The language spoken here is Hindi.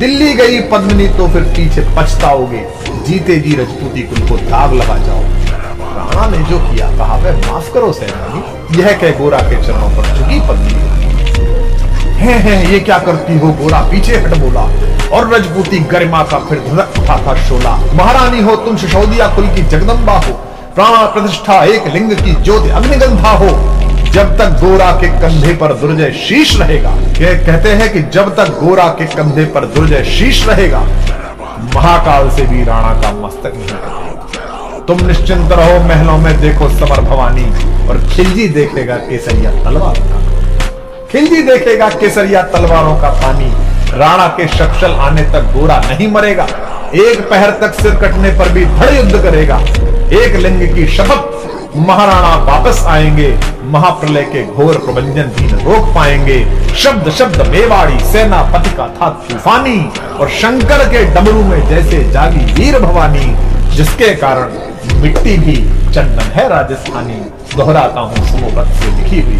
दिल्ली गई पद्मिनी तो फिर पीछे पछताओगे। जीते जी रजपूती कुल को दाग लगा जाओ। राणा ने जो किया, कहा, वह माफ़ करो सैनानी यह कह गोरा के चरणों पर झुकी पद्मिनी। है है, ये क्या करती हो, गोरा? पीछे हट बोला। और रजपूती गरिमा का फिर धुनक उठा था शोला। महारानी हो, तुम सिसोदिया कुल की जगदम्बा हो। प्राण प्रतिष्ठा एक लिंग की ज्योति अग्निगंधा हो। जब तक गोरा के कंधे पर दुर्जय शीश रहेगा। ये कहते हैं कि जब तक गोरा के कंधे पर दुर्जय शीश रहेगा, महाकाल से भी राणा का मस्तक नहीं तुम निश्चिंत रहो, महलों में देखो समर भवानी, और खिलजी देखेगा केसरिया तलवार खिलजी देखेगा केसरिया तलवारों का पानी। राणा के शक्षल आने तक गोरा नहीं मरेगा। एक पहर तक सिर कटने पर भी धड़ युद्ध करेगा। एक लिंग की शपथ महाराणा वापस आएँगे। महाप्रलय के घोर प्रबंधन भी न रोक पाएँगे। शब्द शब्द मेवाड़ी सेना सेनापति का था तूफानी, और शंकर के डमरू में जैसे जागी वीर भवानी, जिसके कारण मिट्टी भी चंदन है राजस्थानी। दोहराता हूँ सुमोपत से लिखी हुई।